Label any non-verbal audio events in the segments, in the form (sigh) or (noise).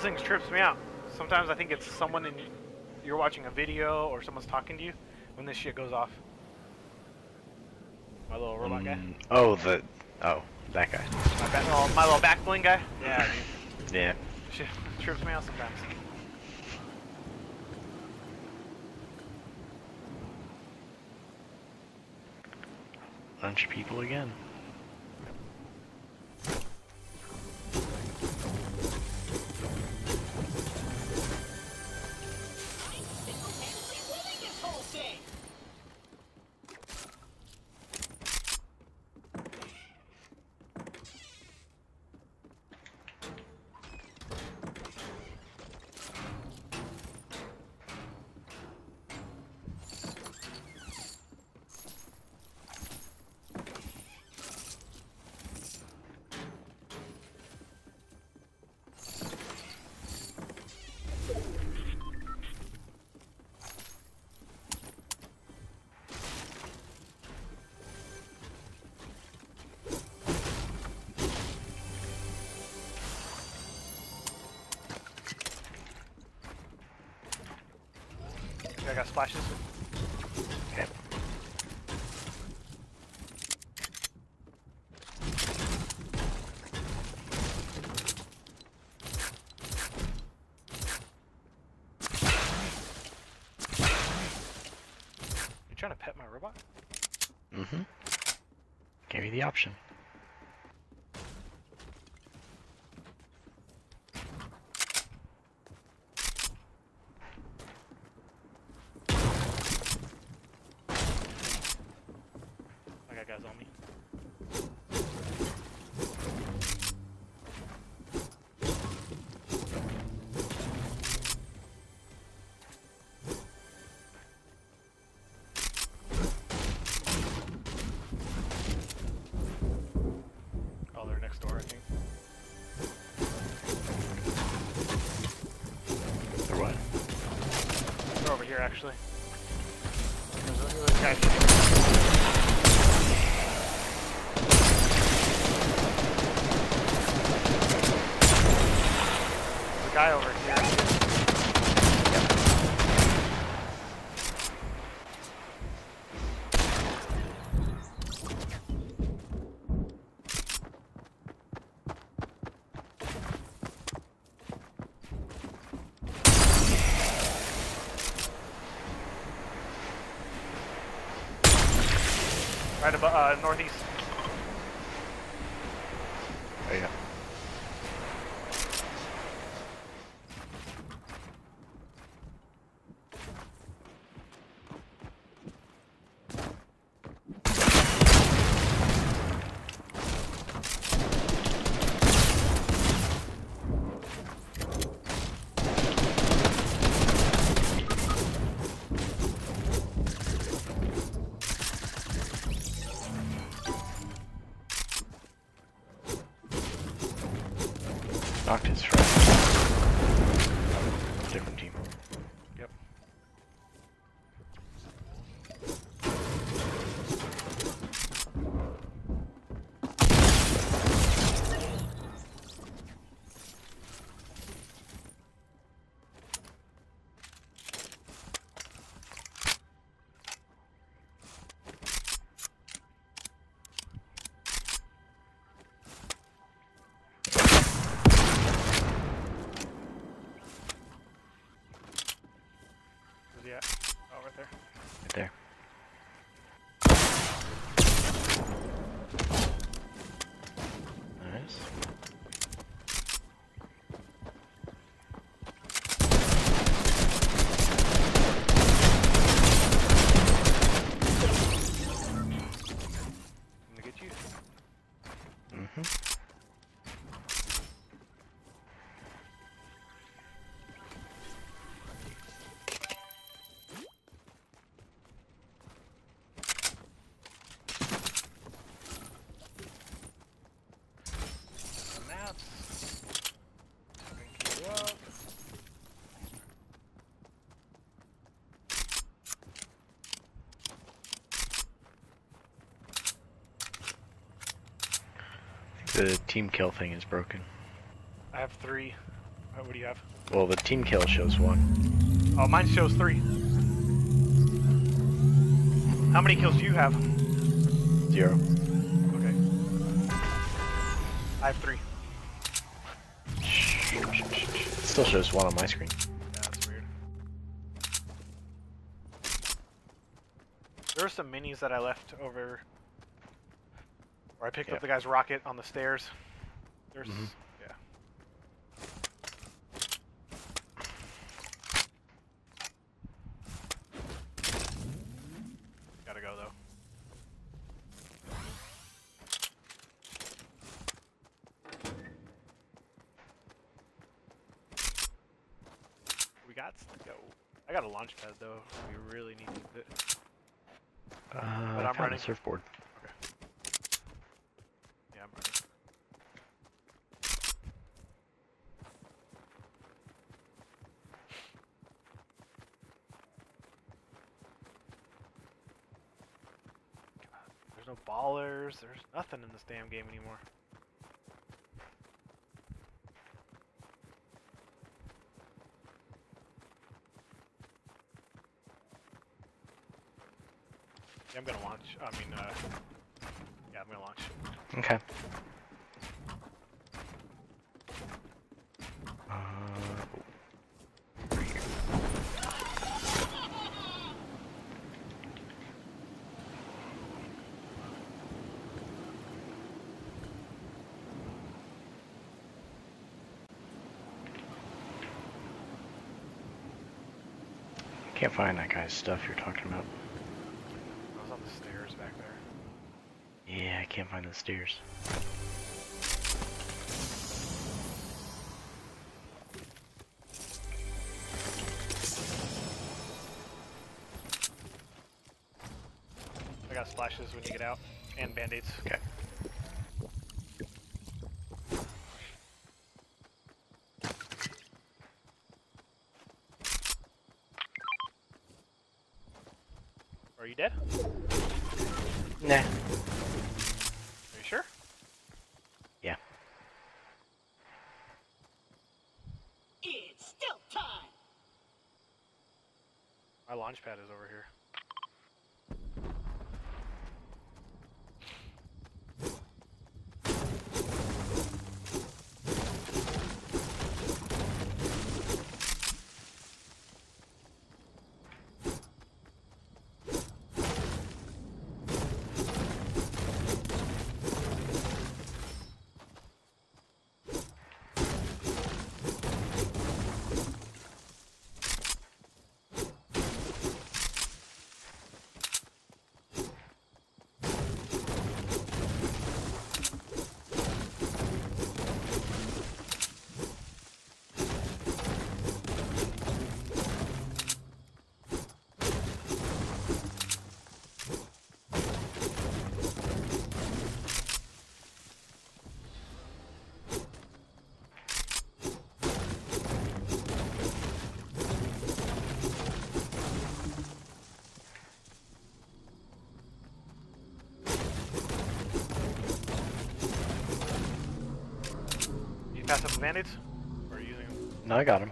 This thing trips me out. Sometimes I think it's someone in you're watching a video or someone's talking to you when this shit goes off. My little robot guy. Mm, oh, the. Oh, that guy. My, back, oh, my little back bling guy. Yeah, dude. Yeah. Shit trips me out sometimes. Bunch of people again. Got splashes. You trying to pet my robot? Mm-hmm. Gave you the option. Actually. There's a- guy over here. Right above, uh, northeast. Oh yeah. Team kill thing is broken. I have three. What, what do you have? Well, the team kill shows one. Oh, mine shows three. How many kills do you have? Zero. Okay. I have three. It still shows one on my screen. Yeah, that's weird. There are some minis that I left over. Where I picked Yep. up the guy's rocket on the stairs. There's. Mhm. Yeah. Gotta go though. We got to go. I got a launch pad though. We really need to it. Uh, But I'm running. surfboard. Yeah, I'm running. God, There's no ballers. There's nothing in this damn game anymore. Yeah, I'm gonna launch. I mean, uh, yeah, I'm gonna launch. Okay. Can't find that guy's stuff you're talking about. I was on the stairs back there. Yeah, I can't find the stairs. I got splashes when you get out, and band-aids. Okay. Are you dead? Nah. Are you sure? Yeah. It's still time. My launch pad is over here. You pass up the band-aids? Or using? No, I got him.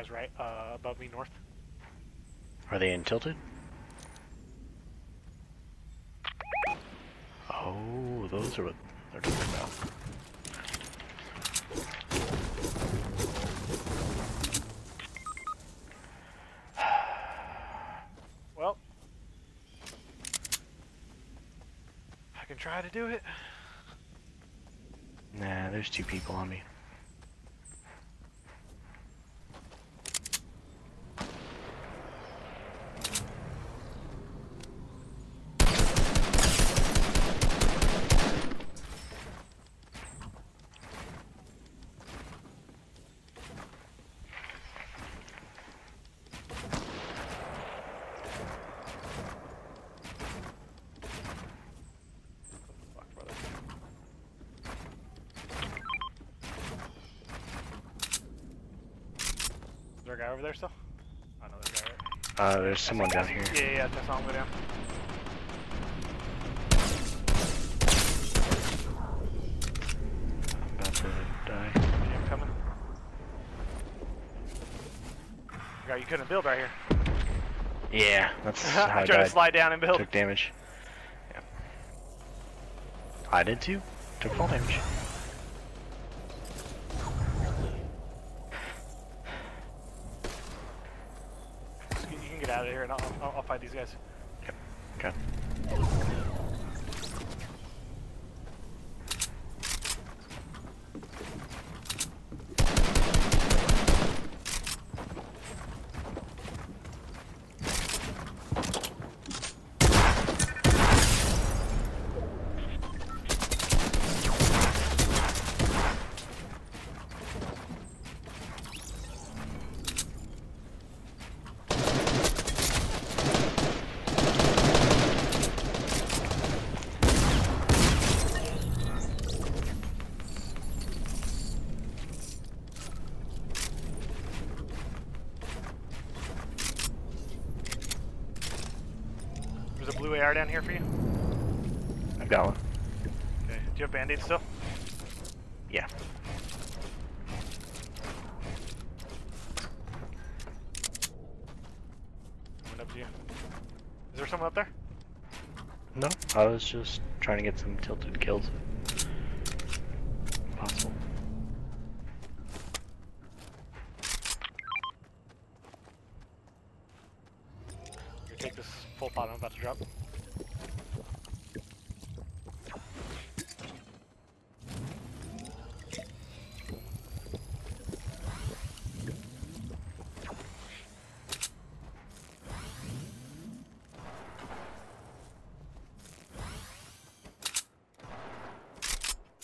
Guy's right uh, above me north. Are they in tilted? Oh, those are what they're talking about. (sighs) Well, I can try to do it. Nah, there's two people on me. Guy over there still? Oh no, there's a guy right. Uh, there's someone down here. Yeah, yeah, yeah, that's all go down. I'm about to die. Yeah, I'm coming. Guy, you couldn't build right here. Yeah, (laughs) that's how I I tried to slide down and build. Took damage. Yeah. I did too. Took fall damage. You you can get out of here and I'll, Fight these guys. Yep. Okay. AR down here for you. I've got one. Okay. Do you have band-aids still? Yeah. Coming up to you. Is there someone up there? No, I was just trying to get some tilted kills. Possible. Take this full pot I'm about to drop.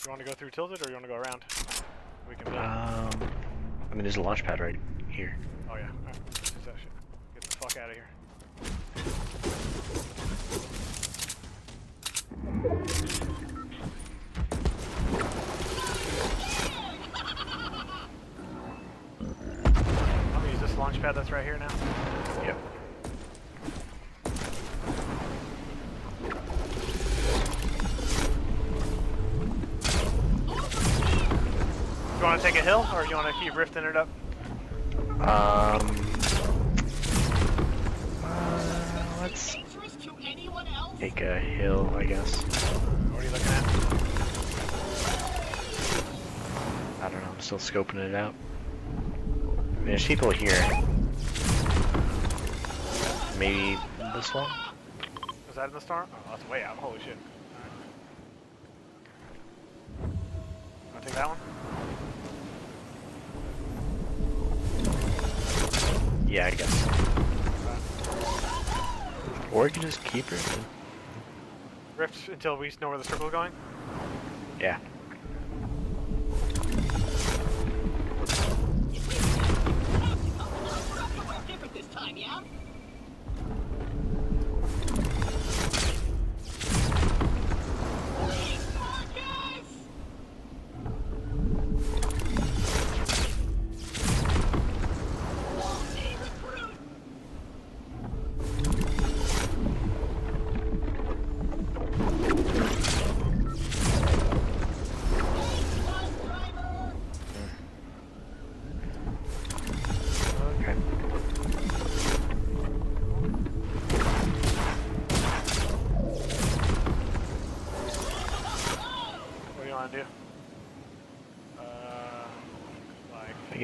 You want to go through tilted or you want to go around? We can build. Um, I mean, there's a launch pad right here. oh yeah. Alright, that shit. Get the fuck out of here. (laughs) I'm gonna use this launch pad that's right here now. Yep. You wanna take a hill or do you wanna keep rifting it up? Um. uh, let's dangerous to anyone else? take a hill, I guess. What are you looking at? I don't know. I'm still scoping it out. I mean, there's people here. Maybe this one. Was that in the storm? Oh, that's way out. Holy shit. Alright. Wanna take that one? Yeah, I guess. Or we can just keep it. Rift until we know where the circle's going? Yeah.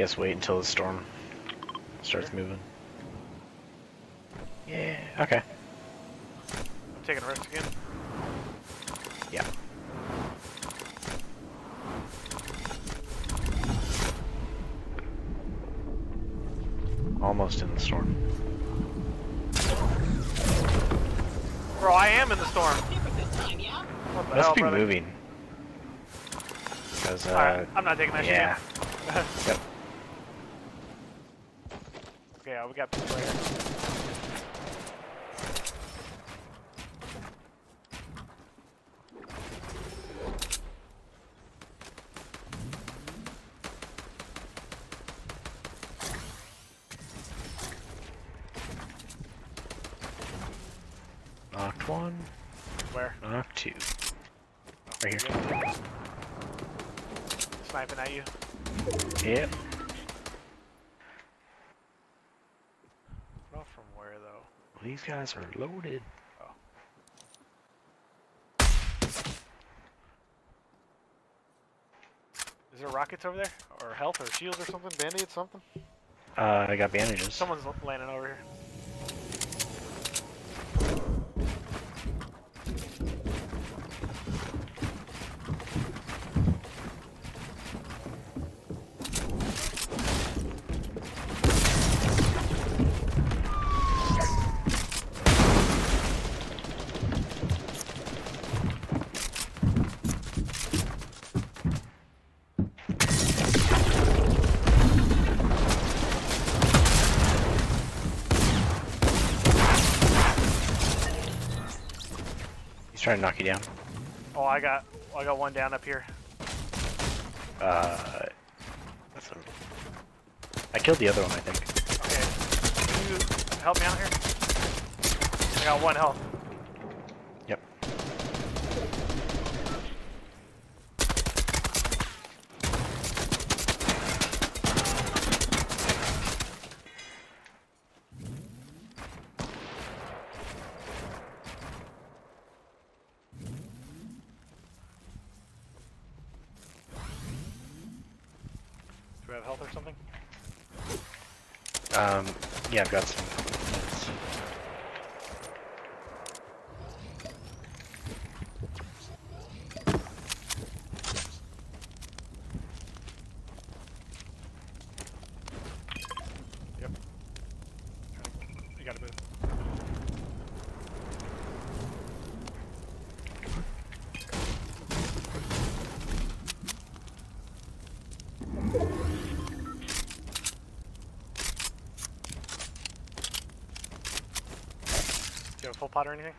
Guess wait until the storm starts moving. Yeah. Okay. I'm taking a rift again. Yeah. Almost in the storm. Bro, I am in the storm. Different this time, yeah? What the Must hell, be brother? moving. Because, uh, Alright, I'm not taking that yeah. shit. (laughs) Yep. Yeah, we got people here. Knocked one. Where? Knocked two. Oh, right here. Sniping at you. Yep. These guys are loaded. Is there rockets over there? Or health or shields or something? Band-aids, something? Uh, I got bandages. Someone's landing over here. Trying to knock you down. Oh, I got I got one down up here. Uh, that's a... I killed the other one, I think. Okay. Can you help me out here? I got one health. Yep. Do we have health or something? Um, yeah, I've got some. Yep. You gotta move. Pot or anything?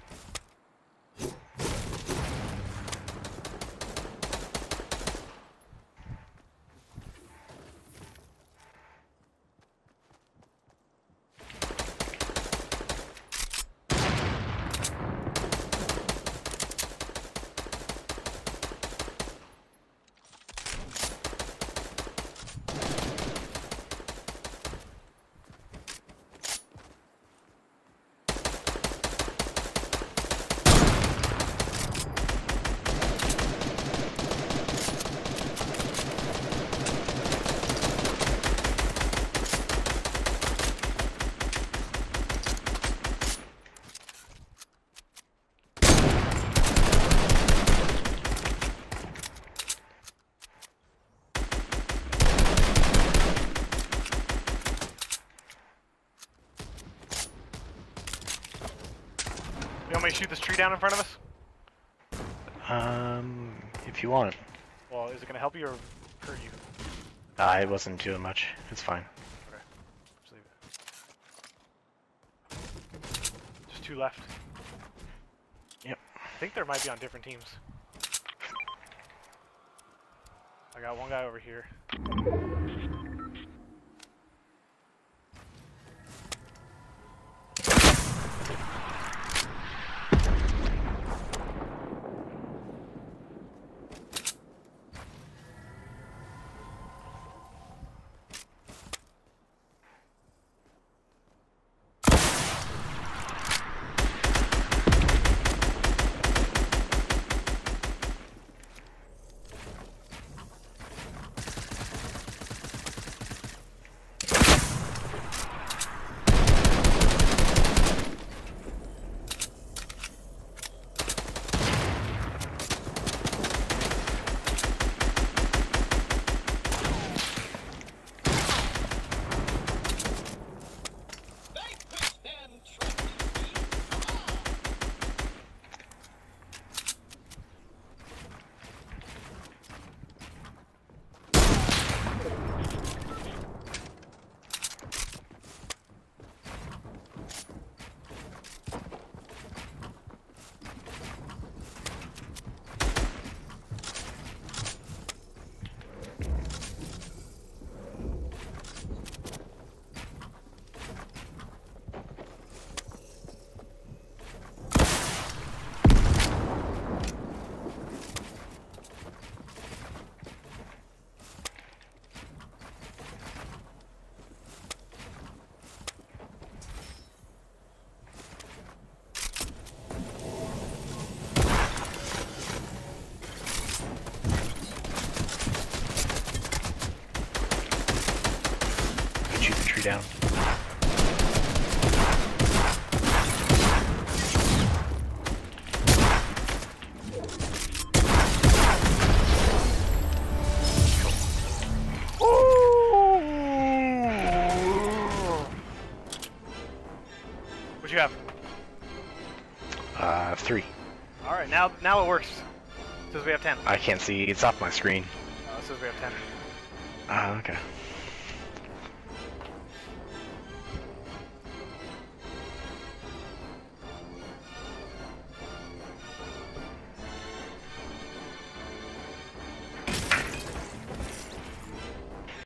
Shoot this tree down in front of us? Um, if you want. Well, is it gonna help you or hurt you? I wasn't doing much. It's fine. Okay. Just leave it. Just two left. Yep. I think there might be on different teams. I got one guy over here. Right, now now it works. Says we have ten. I can't see. It's off my screen. Uh, it says we have ten. Ah, okay.